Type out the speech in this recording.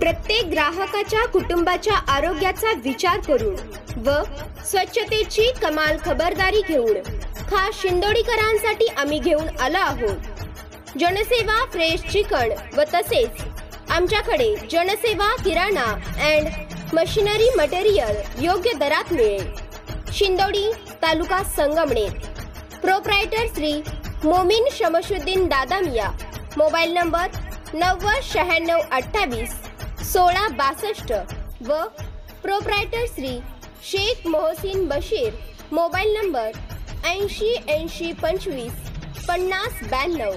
प्रत्येक ग्राहकाच्या कुटुंबाच्या आरोग्याचा विचार करून व स्वच्छतेची कमाल खबरदारी घेऊन खास शिंदोडीकरांसाठी आम्ही घेऊन आलो आहोत. जनसेवा फ्रेश चिकन व तसेच आमच्याकडे जनसेवा किराणा अँड मशिनरी मटेरियल योग्य दरात मिळेल. Shindodi taluka Sangamner. Proprietor Shri Momin Shamshuddin Dadamiya. Mobile number नव्वद शहाण्णव अठ्ठावीस सोळा बासष्ट व proprietor Shri Shaikh Mohsin Bashir mobile number ऐंशी ऐंशी पंचवीस पन्नास ब्याण्णव.